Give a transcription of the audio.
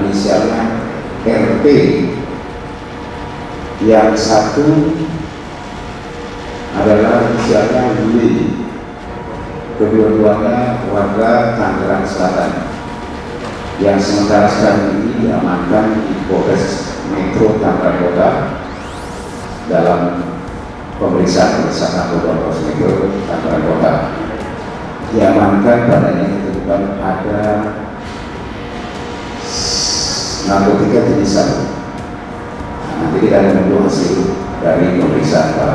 inisialnya RP yang satu adalah inisialnya Yuli. Kedua-duanya warga Tangerang Selatan. Yang sementara sekarang ini diamankan di Polres Metro Tangerang Kota dalam pemeriksaan pemeriksaan narkoba Polres Metro Tangerang Kota. Diamankan padanya ditemukan ada narkotika jenis sabu. Nah, nanti kita akan menunggu hasil dari pemeriksaan para